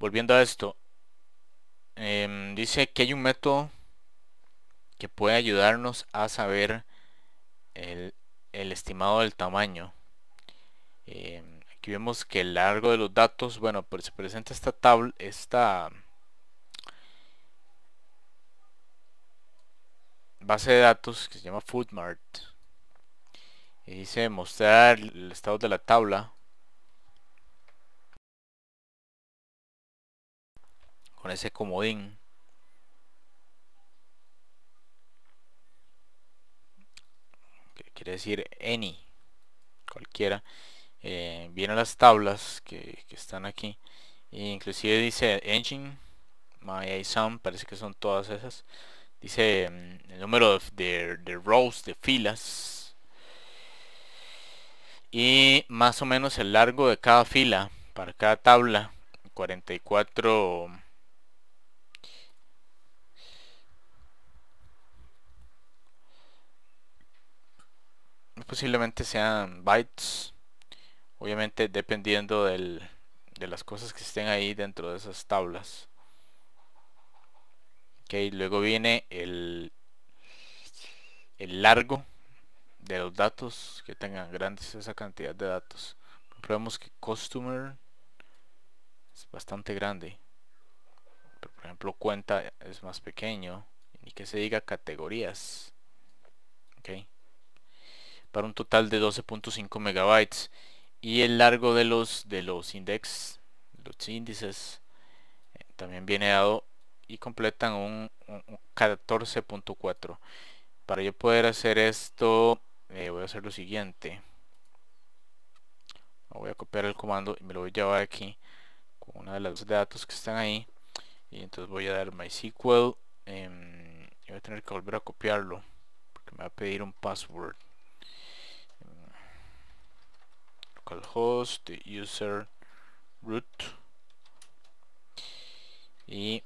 volviendo a esto em, dice que hay un método que puede ayudarnos a saber el, estimado del tamaño. Em, aquí vemos que el largo de los datos bueno pues se presenta esta tabla esta base de datos que se llama Foodmart y dice mostrar el estado de la tabla con ese comodín. Que quiere decir any cualquiera. Eh, vienen las tablas que, están aquí. E inclusive dice engine my parece que son todas esas. Dice mm, el número de, de rows de filas. Y más o menos el largo de cada fila para cada tabla 44 posiblemente sean bytes. Obviamente dependiendo del, de las cosas que estén ahí dentro de esas tablas. Ok luego viene el el largo de los datos que tengan grandes esa cantidad de datos. Vemos que customer es bastante grande por ejemplo cuenta es más pequeño y que se diga categorías. Ok para un total de 12.5 megabytes. Y el largo de los de los index los índices eh, también viene dado y completan un, 14.4 para yo poder hacer esto eh, voy a hacer lo siguiente. Voy a copiar el comando y me lo voy a llevar aquí con una de las datos que están ahí. Y entonces voy a dar mysql eh, y voy a tener que volver a copiarlo porque me va a pedir un password localhost user root. Y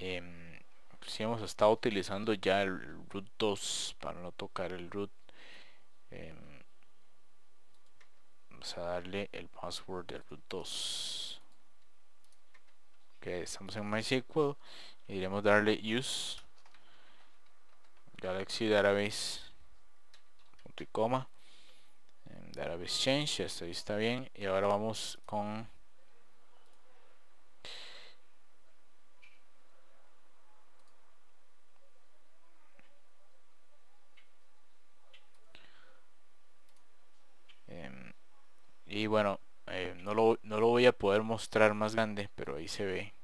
eh, si hemos estado utilizando ya el root 2 para no tocar el root em, vamos a darle el password del root 2 que estamos en MySQL y diremos darle use galaxy database punto y coma database change esto ahí está bien. Y ahora vamos con em, y bueno eh, no, lo, no lo voy a poder mostrar más grande pero ahí se ve